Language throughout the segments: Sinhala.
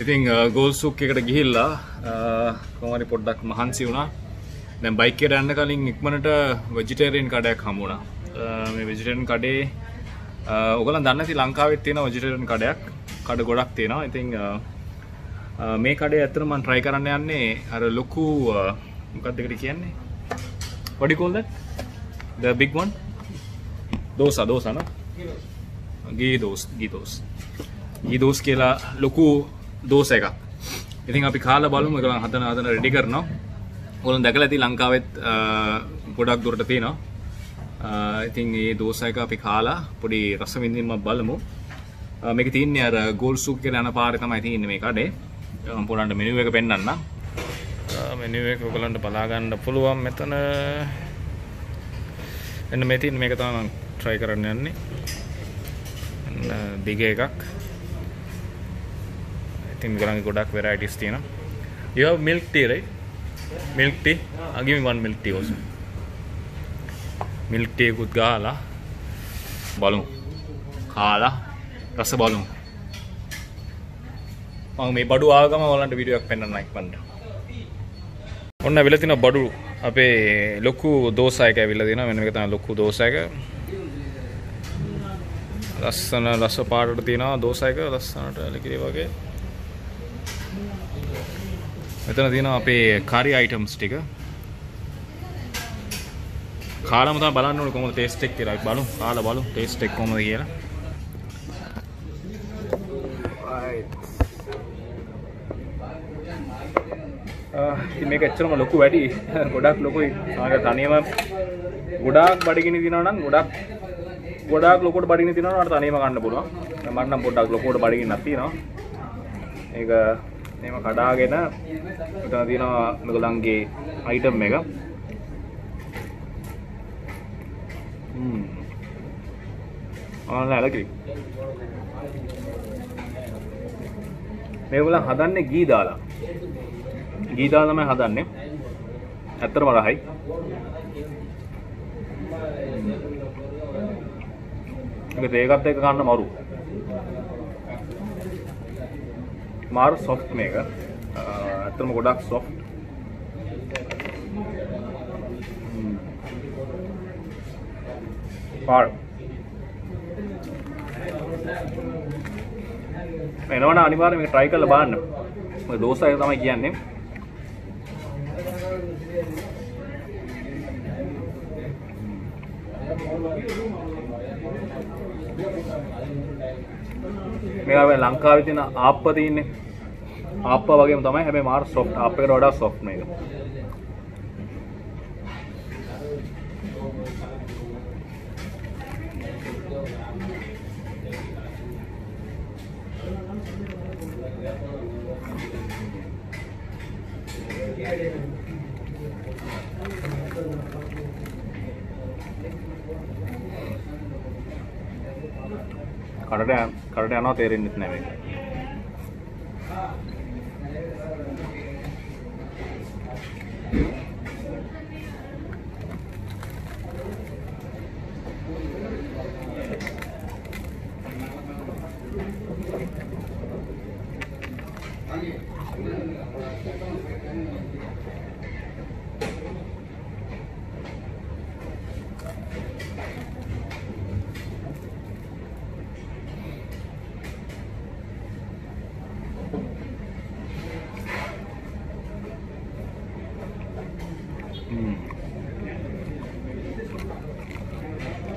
ඉතින් ගෝල් සුක් එකට ගිහිල්ලා කොමරි පොඩ්ඩක් මහන්සි වුණා. දැන් බයික් එකට යන්න කලින් ඉක්මනට වෙජිටේරියන් කඩයක් හමුණා මේ වෙජිටේරියන් කඩේ ඔයගොල්ලන් දන්නේ නැති ලංකාවෙත් තියෙන වෙජිටේරියන් කඩයක් කඩ ගොඩක් තියෙනවා. ඉතින් මේ කඩේ ඇත්තට මම try කරන්න යන්නේ අර ලොකු මොකක්ද ඒකට කියන්නේ? what do you call that? the big one? දෝසා දෝසා නෝ ගී දෝස් ගී දෝස්. ගී දෝස් කියලා ලොකු දෝස එකක්. ඉතින් අපි කාලා බලමු. ඒගොල්ලන් හදන හදන රෙඩි කරනවා. ඔයගොල්ලන් දැකලා ඇති ලංකාවෙත් ගොඩක් දුරට තියෙනවා. ඉතින් මේ දෝස එක අපි කාලා පොඩි රස විඳින්නක් බලමු. මේක තියන්නේ අර ගෝල් සූප් කියලා යන පාරේ තමයි තියෙන්නේ මේ කඩේ. මම පොඩ්ඩක් මෙනු එක පෙන්නන්නම්. මෙනු එක ඔයගලන්ට බලා ගන්න පුළුවන් මෙතන. එන්න මේ තියෙන මේක තමයි මම try කරන්න යන්නේ. දිග එකක් ඉතින් ගොඩක් ගොඩක් varieties තියෙනවා you have milk tea right milk tea i'll give me one milk tea also. Milk tea එකකුත් ගාලා බලමු. කාලා රස බලමු. මම මේ බඩු ආගම ඔයාලන්ට වීඩියෝ එකක් පෙන්වන්න ඉක්මනට ඔන්න ඇවිල්ලා තියෙන බඩු. අපේ ලොකු දෝසායක ඇවිල්ලා තියෙනවා. මෙන්න මේක තමයි ලොකු දෝසායක. ලස්සන ලස්ස පාටට තියෙනවා දෝසායක. ලස්සනට ඇලකිරි වගේ. මෙතන තියෙනවා අපේ කරි අයිටම්ස් ටික. කාලම තමයි බලන්න ඕනේ කොහොමද ටේස්ට් එක කියලා. බලමු කාලා බලමු ටේස්ට් එක කොහොමද කියලා. මේක එච්චරම ලොකු වැඩි. ගොඩක් ලොකුයි. ආග තනියම ගොඩාක් බඩගිනි තිනවා නම් ගොඩක් ගොඩාක් ලොකුට බඩගිනි තිනවා නම් තනියම ගන්න පුළුවන්. මට නම් පොඩ්ඩක් ලොකුට බඩගින්නක් තියෙනවා. ඒක මේම කඩාගෙන මෙතන තියෙනවා මේගොල්ලන්ගේ අයිටම් එක. හ්ම්. ආන ඇලකිරි. මේගොල්ලන් හදන්නේ ගී දාලා. ගීදා තමයි හදන්නේ. ඇත්තරම රහයි. එක ඒකත් එක ගන්න මරු. මාරු සොෆ්ට් මේක. ඇත්තරම ගොඩක් සොෆ්ට් පාර එනවන අනිවාර්ය මේක try කරලා බලන්න. ඔය දෝසාය තමයි කියන්නේ. මේවා ලංකාවේ තියෙන ආප්ප තියෙන්නේ. ආප්ප වගේම තමයි හැබැයි මාර සොෆ්ට් ආප් එකට වඩා සොෆ්ට් මේක. කඩට කඩට යනවා තේරෙන්නෙත් නෑ මේක.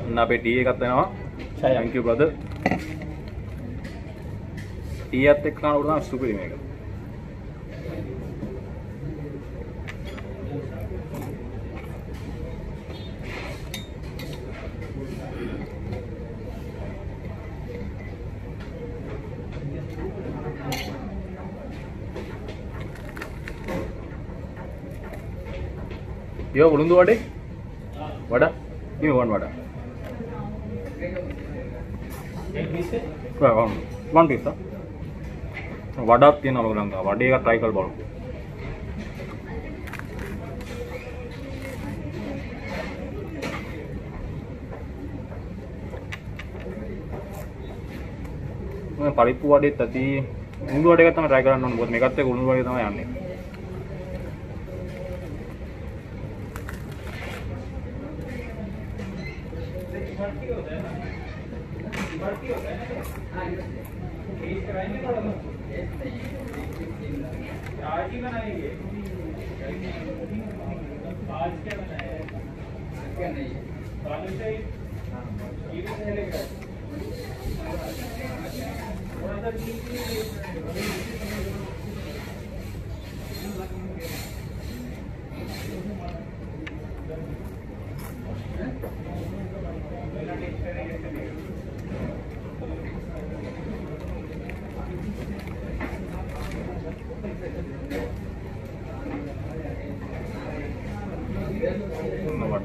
ඔන්න අපේ ටී එකක් වෙනවා. thank you brother. ටී එකත් එක්ක කනකොට තමයි සුපිරි මේක යෝ උළුඳු වඩේ වඩා give me one වඩා one one piece වඩාක් තියෙනවා ඔයගොල්ලන් ගාව වඩේ එකක් try කරලා බලමු පරිප්පු වඩෙත් ඇති උණු වඩ එකක් තමයි try කරන්න ඕනේ මොකද මේකත් එක්ක උණු වඩ තමයි යන්නේ ඔන්න වඩ එකක්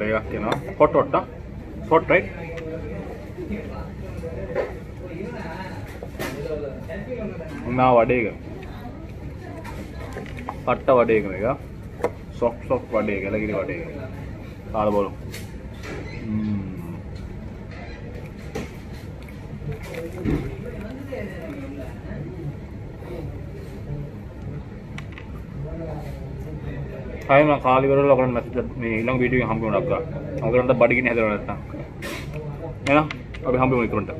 එනවා hot hot ah hot right. උනා වඩ එක පට්ට වඩ එක මේක. සොෆ්ට් සොෆ්ට් වඩ එක ලගිරි වඩ එක කාලා බලමු. ම්ම්. හයිම කාලිවරල ඔකට මැසේජ් මේ ඊළඟ වීඩියෝ එකෙන් හම්බ වෙනවා අක්කා. ඔකට බඩගිනි හැදලා නැත්තම්. එහෙනම් අපි හම්බෙමු ඉක්මනට.